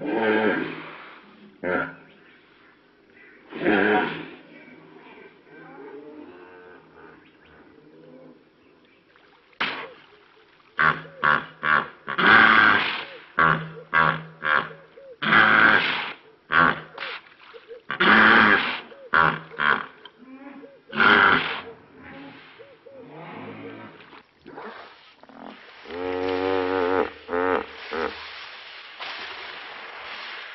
Mm-hmm.